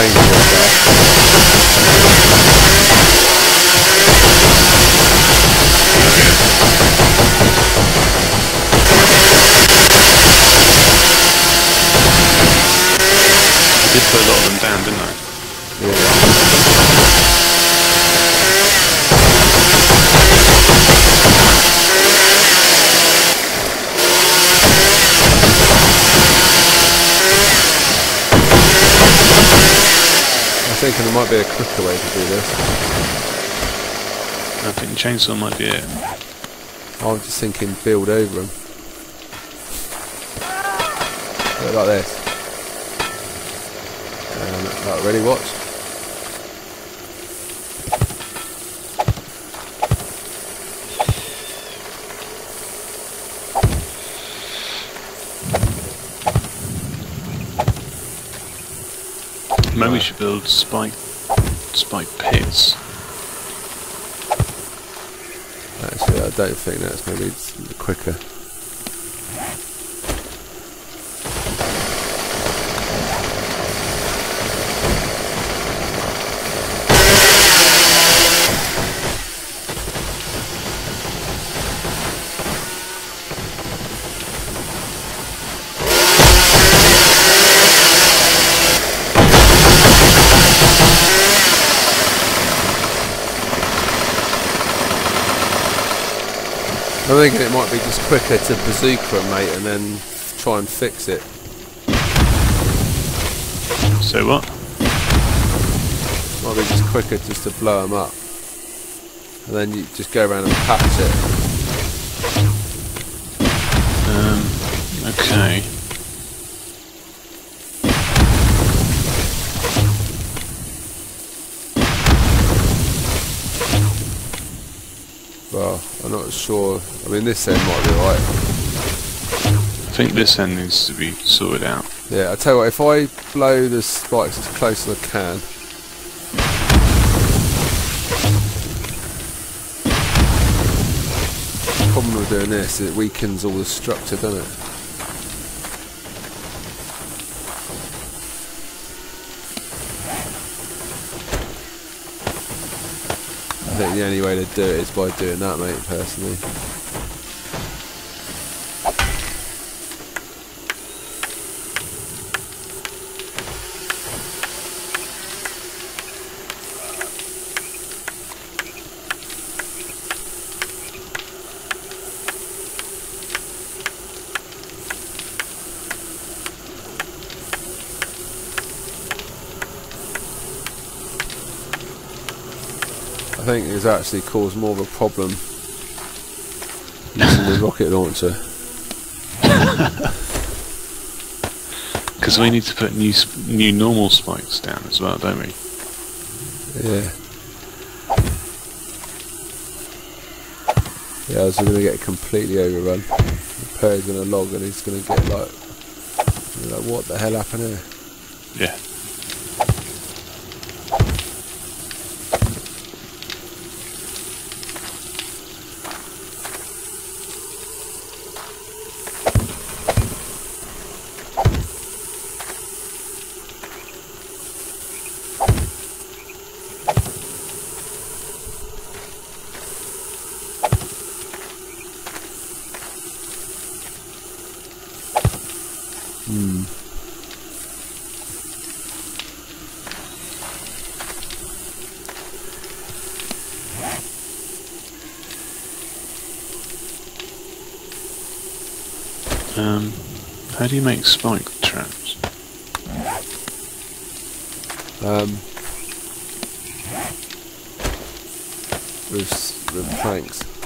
I did put a lot of them down, didn't I? Yeah. I think there might be a quicker way to do this. I think chainsaw might be it. I'm just thinking build over them. Look Like this. Um, and like ready watch. Maybe we should build spike spike pits. Actually, I don't think that's going to be quicker. I'm thinking it might be just quicker to bazooka mate, and then try and fix it. So what? Might be just quicker just to blow them up. And then you just go around and patch it. Um, okay. Well, I'm not sure. I mean, this end might be right. I think this end needs to be sorted out. Yeah, I tell you what, if I blow the spikes as close as I can. The problem with doing this, it weakens all the structure, doesn't it? Think the only way to do it is by doing that, mate, personally. Think it's actually caused more of a problem using the rocket launcher. Because we need to put new new normal spikes down as well, don't we? Yeah. Yeah, I was going to get completely overrun. Perry's going to log and he's going to get like, like, what the hell happened here? Yeah. Hmm. Um, how do you make spike traps? Um, with, with planks.